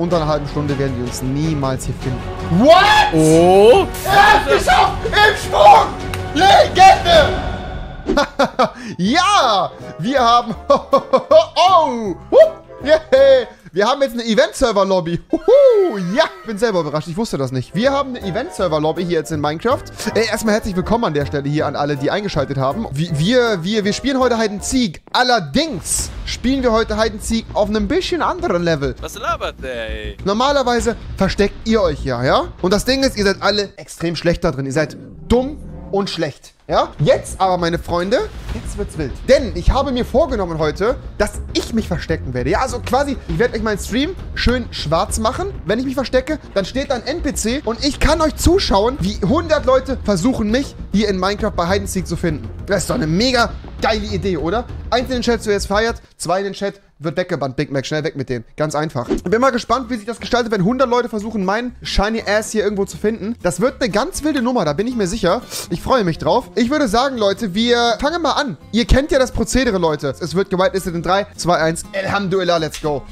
unter einer halben Stunde werden die uns niemals hier finden. What? Oh! Er ist geschafft! Im Sprung! Legende! ja! Wir haben... oh! Hup, yeah. Wir haben jetzt eine Event-Server-Lobby. Ja, bin selber überrascht. Ich wusste das nicht. Wir haben eine Event-Server-Lobby hier jetzt in Minecraft. Äh, erstmal herzlich willkommen an der Stelle hier an alle, die eingeschaltet haben. Wir, wir, wir spielen heute Hide Seek. Allerdings spielen wir heute Hide Seek auf einem bisschen anderen Level. Was labert der, ey? Normalerweise versteckt ihr euch ja, ja? Und das Ding ist, ihr seid alle extrem schlecht da drin. Ihr seid dumm und schlecht. Ja? Jetzt aber, meine Freunde, jetzt wird's wild. Denn ich habe mir vorgenommen heute, dass ich mich verstecken werde. Ja, also quasi, ich werde euch meinen Stream schön schwarz machen. Wenn ich mich verstecke, dann steht da ein NPC und ich kann euch zuschauen, wie 100 Leute versuchen, mich hier in Minecraft bei Hide Seek zu finden. Das ist doch eine mega geile Idee, oder? Eins in den Chat zuerst feiert, zwei in den Chat wird weggebannt. Big Mac, schnell weg mit denen. Ganz einfach. Bin mal gespannt, wie sich das gestaltet, wenn 100 Leute versuchen, meinen Shiny Ass hier irgendwo zu finden. Das wird eine ganz wilde Nummer, da bin ich mir sicher. Ich freue mich drauf. Ich würde sagen, Leute, wir fangen mal an. Ihr kennt ja das Prozedere, Leute. Es wird gewaltlistet in 3, 2, 1. Alhamdulillah, let's go.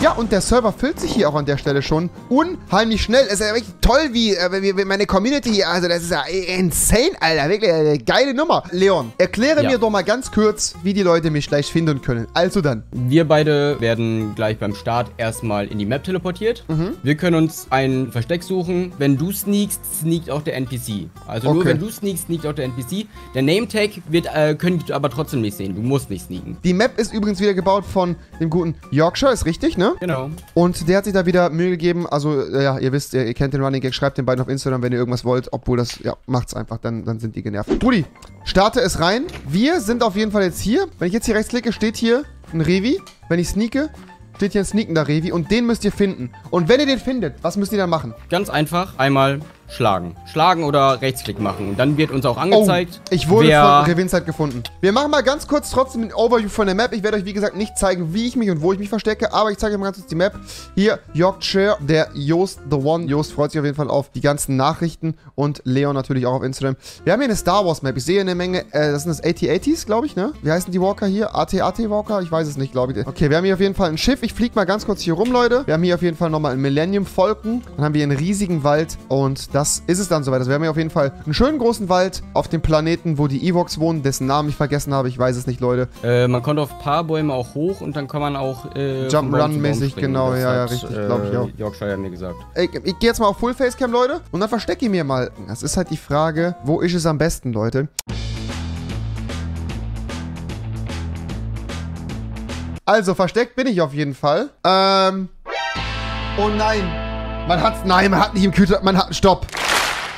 Ja, und der Server füllt sich hier auch an der Stelle schon unheimlich schnell. Es ist ja wirklich toll, wie, äh, wie, wie meine Community hier, also das ist ja insane, Alter. Wirklich eine geile Nummer. Leon, erkläre Ja. mir doch mal ganz kurz, wie die Leute mich gleich finden können. Also dann. Wir beide werden gleich beim Start erstmal in die Map teleportiert. Mhm. Wir können uns ein Versteck suchen. Wenn du sneakst, sneakt auch der NPC. Also nur Okay. wenn du sneakst, sneakt auch der NPC. Der Nametag wird, äh, können die aber trotzdem nicht sehen. Du musst nicht sneaken. Die Map ist übrigens wieder gebaut von dem guten Yorkshire, ist richtig, ne? Genau. Und der hat sich da wieder Mühe gegeben. Also, äh, ja, ihr wisst, ihr, ihr kennt den Running Gag. Schreibt den beiden auf Instagram, wenn ihr irgendwas wollt. Obwohl das, ja, macht's einfach. Dann, dann sind die genervt. Brudi, starte es rein. Wir sind auf jeden Fall jetzt hier. Wenn ich jetzt hier rechts klicke, steht hier ein Revi. Wenn ich sneake, steht hier ein sneakender Revi. Und den müsst ihr finden. Und wenn ihr den findet, was müsst ihr dann machen? Ganz einfach. Einmal schlagen. Schlagen oder Rechtsklick machen. Und dann wird uns auch angezeigt, Oh, ich wurde von Revinzeit gefunden. Wir machen mal ganz kurz trotzdem ein Overview von der Map. Ich werde euch, wie gesagt, nicht zeigen, wie ich mich und wo ich mich verstecke, aber ich zeige euch mal ganz kurz die Map. Hier, Yorkshire, der Joost The One. Joost freut sich auf jeden Fall auf die ganzen Nachrichten und Leon natürlich auch auf Instagram. Wir haben hier eine Star Wars Map. Ich sehe eine Menge, äh, das sind das AT-ATs, glaube ich, ne? Wie heißen die Walker hier? AT-AT-Walker? Ich weiß es nicht, glaube ich. Okay, wir haben hier auf jeden Fall ein Schiff. Ich fliege mal ganz kurz hier rum, Leute. Wir haben hier auf jeden Fall nochmal einen Millennium Falcon. Dann haben wir einen riesigen Wald und das ist es dann soweit. Also wir haben hier auf jeden Fall einen schönen großen Wald auf dem Planeten, wo die Evox wohnen, dessen Namen ich vergessen habe. Ich weiß es nicht, Leute. Äh, man kommt auf ein paar Bäume auch hoch und dann kann man auch äh, Jump von Baum Run zu Baum mäßig, springen. genau, Das ja, ja, richtig, äh, glaub ich auch. Yorkshire hat mir gesagt. Ich, ich gehe jetzt mal auf Full Facecam, Leute, und dann verstecke ich mir mal. Das ist halt die Frage, wo ist es am besten, Leute? Also, versteckt bin ich auf jeden Fall. Ähm. Oh nein. Man hat's. Nein, man hat nicht im Kühlschrank. Man hat. Stopp.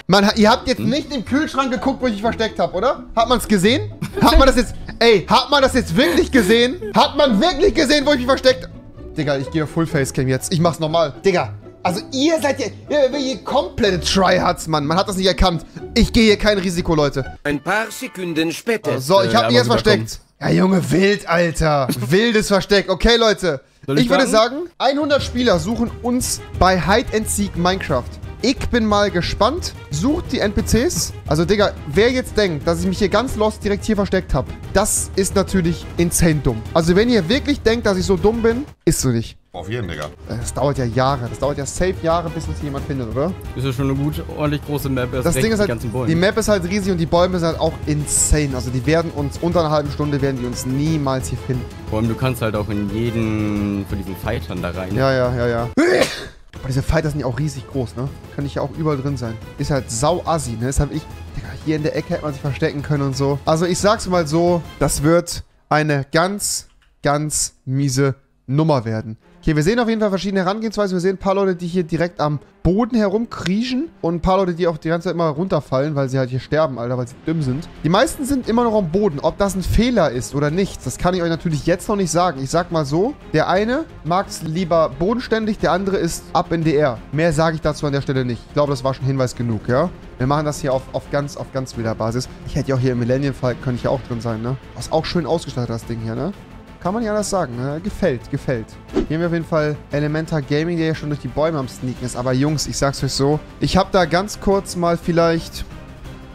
Man hat, ihr habt jetzt nicht im Kühlschrank geguckt, wo ich mich versteckt habe, oder? Hat man's gesehen? Hat man das jetzt. Ey, hat man das jetzt wirklich gesehen? Hat man wirklich gesehen, wo ich mich versteckt Digga, ich gehe auf Full Facecam jetzt. Ich mach's normal. Digga, also ihr seid ja, ihr, ihr komplette Tryhards, Mann. Man hat das nicht erkannt. Ich gehe hier kein Risiko, Leute. Ein paar Sekunden später. So, ich äh, hab mich jetzt versteckt. Ja, Junge, wild, Alter. Wildes Versteck. Okay, Leute. Ich ich würde sagen, 100 Spieler suchen uns bei Hide and Seek Minecraft. Ich bin mal gespannt. Sucht die NPCs. Also, Digga, wer jetzt denkt, dass ich mich hier ganz lost direkt hier versteckt habe, das ist natürlich insane dumm. Also, wenn ihr wirklich denkt, dass ich so dumm bin, ist so nicht. Auf jeden, Digga. Das dauert ja Jahre. Das dauert ja safe Jahre, bis uns hier jemand findet, oder? Ist ja schon eine gut, ordentlich große Map. Das Ding ist die halt, die Map ist halt riesig und die Bäume sind halt auch insane. Also die werden uns, unter einer halben Stunde werden die uns niemals hier finden. Vor allem, du kannst halt auch in jeden von diesen Fightern da rein. Ja, ja, ja, ja. Aber diese Fighter sind ja auch riesig groß, ne? Kann ich ja auch überall drin sein. Ist halt sau assi, ne? Ist halt ich, Digga, hier in der Ecke hätte man sich verstecken können und so. Also ich sag's mal so, das wird eine ganz, ganz miese Nummer werden. Okay, wir sehen auf jeden Fall verschiedene Herangehensweisen. Wir sehen ein paar Leute, die hier direkt am Boden herumkriechen und ein paar Leute, die auch die ganze Zeit immer runterfallen, weil sie halt hier sterben, Alter, weil sie dumm sind. Die meisten sind immer noch am Boden. Ob das ein Fehler ist oder nicht, das kann ich euch natürlich jetzt noch nicht sagen. Ich sag mal so, der eine mag es lieber bodenständig, der andere ist up in the air. Mehr sage ich dazu an der Stelle nicht. Ich glaube, das war schon Hinweis genug, ja? Wir machen das hier auf, auf ganz, auf ganz wilder Basis. Ich hätte ja auch hier im Millennium Falcon, könnte ich ja auch drin sein, ne? Ist auch schön ausgestattet, das Ding hier, ne? Kann man nicht anders sagen, ne? Gefällt, gefällt. Hier haben wir auf jeden Fall Elementar Gaming, der ja schon durch die Bäume am Sneaken ist. Aber Jungs, ich sag's euch so, ich habe da ganz kurz mal vielleicht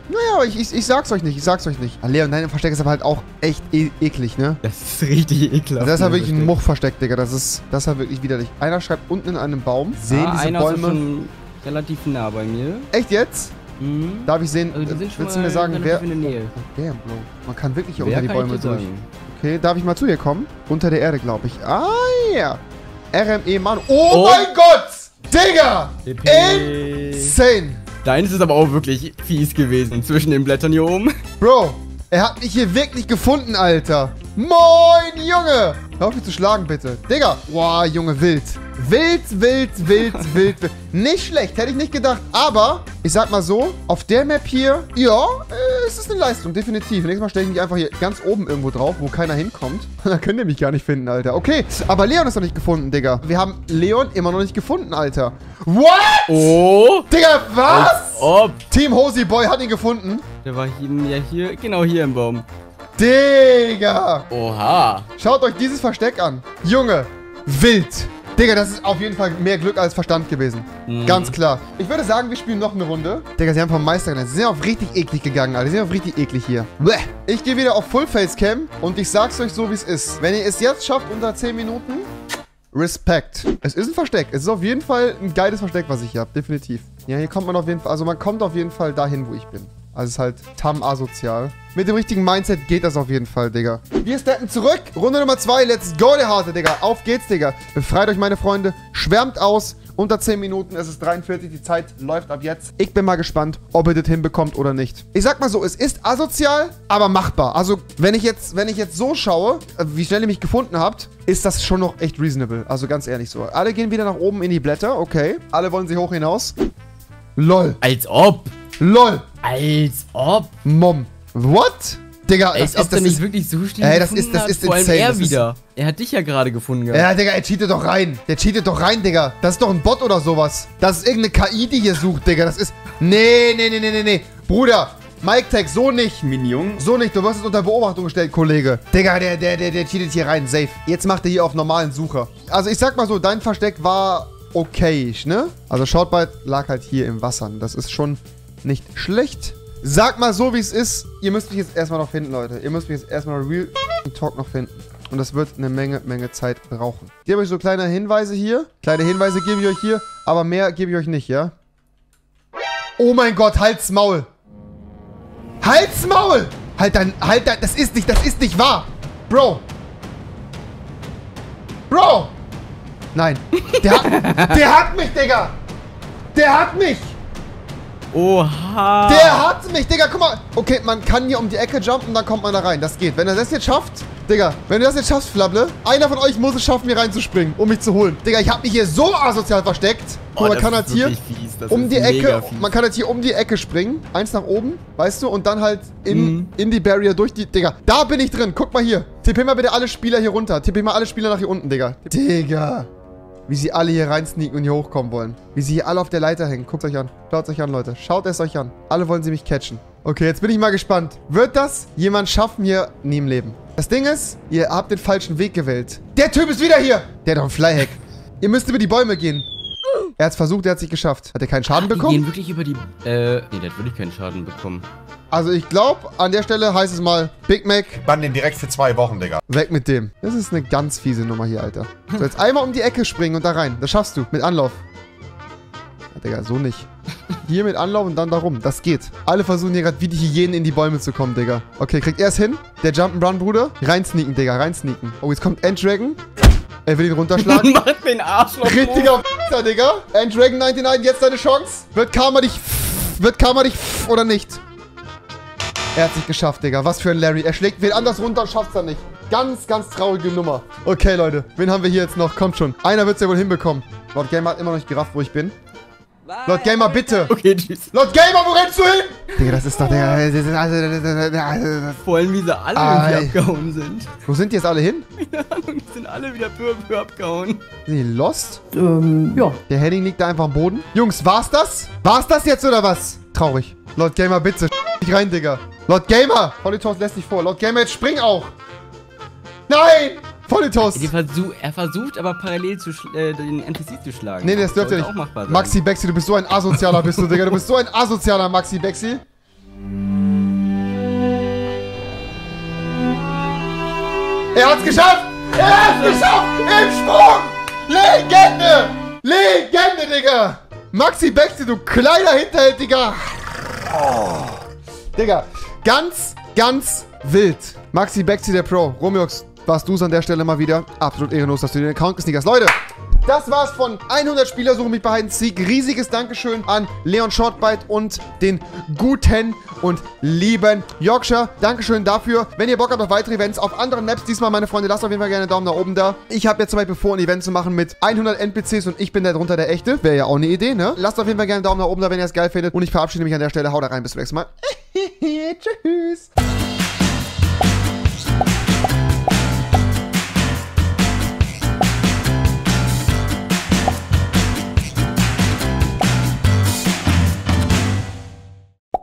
Naja, ich, ich, ich sag's euch nicht, ich sag's euch nicht. Ah, Leon, dein Versteck ist aber halt auch echt e eklig, ne? Das ist richtig ekelhaft. Also das ist halt wirklich ein Versteck. Muchversteck, Digga. Das ist, das ist halt wirklich widerlich. Einer schreibt unten in einem Baum. Sehen ah, diese einer ist Bäume. schon relativ nah bei mir. Echt jetzt? Mhm. Darf ich sehen? Also die sind schon willst du mir sagen, wer. in der Nähe. Damn, Bro. Man kann wirklich hier Wer unter die Bäume durch. sagen? Okay, darf ich mal zu dir kommen? Unter der Erde, glaube ich. Ah, ja. RME Mann. Oh, Oh. mein Gott! Digga! TP. Insane! Deins ist aber auch wirklich fies gewesen zwischen den Blättern hier oben. Bro, er hat mich hier wirklich gefunden, Alter. Moin, Junge! Hör auf mich zu schlagen, bitte. Digga. Boah, Junge, wild. Wild, wild, wild, wild, wild. Nicht schlecht, hätte ich nicht gedacht. Aber, ich sag mal so, auf der Map hier, ja, äh, es ist eine Leistung, definitiv. Nächstes Mal stelle ich mich einfach hier ganz oben irgendwo drauf, wo keiner hinkommt. Dann könnt ihr mich gar nicht finden, Alter. Okay, aber Leon ist noch nicht gefunden, Digga. Wir haben Leon immer noch nicht gefunden, Alter. What? Oh! Digga, was? Ob. Team Hosey Boy hat ihn gefunden. Der war hier, ja hier, genau hier im Baum. Digga. Oha. Schaut euch dieses Versteck an. Junge, wild. Digga, das ist auf jeden Fall mehr Glück als Verstand gewesen. Mhm. Ganz klar. Ich würde sagen, wir spielen noch eine Runde. Digga, sie haben vom Meister gelernt. Sie sind auf richtig eklig gegangen, Alter. Sie sind auf richtig eklig hier. Bleh. Ich gehe wieder auf Full Face Cam und ich sag's euch so, wie es ist. Wenn ihr es jetzt schafft, unter 10 Minuten, Respekt. Es ist ein Versteck. Es ist auf jeden Fall ein geiles Versteck, was ich hier habe. Definitiv. Ja, hier kommt man auf jeden Fall, also man kommt auf jeden Fall dahin, wo ich bin. Also es ist halt tam asozial. Mit dem richtigen Mindset geht das auf jeden Fall, Digga. Wir steppen zurück. Runde Nummer 2. Let's go, der Harte, Digga. Auf geht's, Digga. Befreit euch, meine Freunde. Schwärmt aus. Unter 10 Minuten. Es ist 43. Die Zeit läuft ab jetzt. Ich bin mal gespannt, ob ihr das hinbekommt oder nicht. Ich sag mal so, es ist asozial, aber machbar. Also, wenn ich jetzt, wenn ich jetzt so schaue, äh, wie schnell ihr mich gefunden habt, ist das schon noch echt reasonable. Also ganz ehrlich so. Alle gehen wieder nach oben in die Blätter. Okay. Alle wollen sie hoch hinaus. LOL. Als ob. LOL. Als ob. Mom. What? Digga, Als das ob ist, das nicht ist, wirklich so schnell Ey, das gefunden ist- das ist Vor allem insane, er das ist- wieder. Er hat dich ja gerade gefunden gehabt. Ja, Digga, er cheatet doch rein. Der cheatet doch rein, Digga. Das ist doch ein Bot oder sowas. Das ist irgendeine KI, die hier sucht, Digga. Das ist. Nee, nee, nee, nee, nee, nee. Bruder, Mike Tech, so nicht. Minion. So nicht, du wirst jetzt unter Beobachtung gestellt, Kollege. Digga, der, der, der, der cheatet hier rein, safe. Jetzt macht er hier auf normalen Sucher. Also ich sag mal so, dein Versteck war okayisch, ne? Also Shortbite lag halt hier im Wasser. Das ist schon nicht schlecht. Sag mal so, wie es ist. Ihr müsst mich jetzt erstmal noch finden, Leute. Ihr müsst mich jetzt erstmal Real Talk noch finden. Und das wird eine Menge, Menge Zeit brauchen. Ich gebe euch so kleine Hinweise hier. Kleine Hinweise gebe ich euch hier. Aber mehr gebe ich euch nicht, ja? Oh mein Gott, halt's Maul. Halt's Maul! Halt dein, halt dein, das ist nicht, das ist nicht wahr. Bro. Bro. Nein. Der hat, der hat mich, Digga. Der hat mich. Oha. Der hat mich, Digga. Guck mal. Okay, man kann hier um die Ecke jumpen, dann kommt man da rein. Das geht. Wenn er das jetzt schafft, Digga, wenn du das jetzt schaffst, Flabble, einer von euch muss es schaffen, hier reinzuspringen, um mich zu holen. Digga, ich hab mich hier so asozial versteckt. Guck mal, man kann halt hier wirklich fies. Das um die Ecke, fies. man kann halt hier um die Ecke springen. Eins nach oben, weißt du? Und dann halt in, Mhm. in die Barrier durch die, Digga. Da bin ich drin. Guck mal hier. Tippe mal bitte alle Spieler hier runter. Tippe mal alle Spieler nach hier unten, Digga. Digga. Wie sie alle hier rein sneaken und hier hochkommen wollen. Wie sie hier alle auf der Leiter hängen. Guckt euch an. Schaut euch an, Leute. Schaut es euch an. Alle wollen sie mich catchen. Okay, jetzt bin ich mal gespannt. Wird das jemand schaffen hier nie im Leben? Das Ding ist, ihr habt den falschen Weg gewählt. Der Typ ist wieder hier. Der hat doch einen Flyhack. ihr müsst über die Bäume gehen. Er hat's versucht, er hat sich geschafft. Hat er keinen Schaden Die bekommen? gehen wirklich über die... Äh, nee, der hat wirklich keinen Schaden bekommen. Also ich glaube, an der Stelle heißt es mal, Big Mac, Bann den direkt für zwei Wochen, Digga. weg mit dem. Das ist eine ganz fiese Nummer hier, Alter. So, jetzt einmal um die Ecke springen und da rein. Das schaffst du, mit Anlauf. Ja, Digga, so nicht. Hier mit Anlauf und dann da rum. Das geht. Alle versuchen hier gerade wie die Hyänen in die Bäume zu kommen, Digga. Okay, kriegt er es hin? Der Jump'n'Run, Bruder? Reinsneaken, Digga, reinsneaken. Oh, jetzt kommt Enddragon. Er will ihn runterschlagen. Mach den Arschloch Richtiger F***er, Digga. Enddragon 99, jetzt deine Chance. Wird Karma dich Wird Karma dich oder nicht? Er hat sich geschafft, Digga. Was für ein Larry. Er schlägt wen anders runter und schafft's dann nicht. Ganz, ganz traurige Nummer. Okay, Leute. Wen haben wir hier jetzt noch? Kommt schon. Einer wird's ja wohl hinbekommen. Lord Gamer hat immer noch nicht gerafft, wo ich bin. Lord Gamer, bitte. Okay, tschüss. Lord Gamer, wo rennst du hin? Digga, das ist doch der... Vor allem, wie sie alle Ei. irgendwie abgehauen sind. Wo sind die jetzt alle hin? Keine Ahnung, die sind alle wieder peu peu abgehauen. Sind die lost? Ähm, ja. Der Heading liegt da einfach am Boden. Jungs, war's das? War's das jetzt oder was? Traurig. Lord Gamer, bitte. Dich rein, Digga. Lord Gamer. Vollitoast lässt dich vor. Lord Gamer, jetzt spring auch. Nein. Vollitos! Versuch, er versucht aber parallel zu äh, den NPC zu schlagen. Nee, das dürfte ihr nicht. Maxi Bexi, du bist so ein asozialer bist du, Digga. Du bist so ein asozialer Maxi Bexi. Er hat's geschafft! Er hat's geschafft! Im Sprung! Legende! Legende, Digga! Maxi Bexi, du kleiner Hinterhältiger! Oh. Digga, ganz, ganz wild. Maxi Bexi, der Pro. Romiox, warst du's an der Stelle mal wieder. Absolut ehrenlos, dass du den Account gesneakers. Leute, das war's von 100 Spieler suchen mich bei Hide Seek. Riesiges Dankeschön an Leon Shortbite und den guten und lieben Yorkshire. Dankeschön dafür. Wenn ihr Bock habt auf weitere Events auf anderen Maps, diesmal meine Freunde, lasst auf jeden Fall gerne einen Daumen nach oben da. Ich habe jetzt zum Beispiel vor, ein Event zu machen mit 100 NPCs und ich bin darunter der Echte. Wäre ja auch eine Idee, ne? Lasst auf jeden Fall gerne einen Daumen nach oben da, wenn ihr es geil findet. Und ich verabschiede mich an der Stelle. Haut da rein, bis zum nächsten Mal. Tschüss. Bye.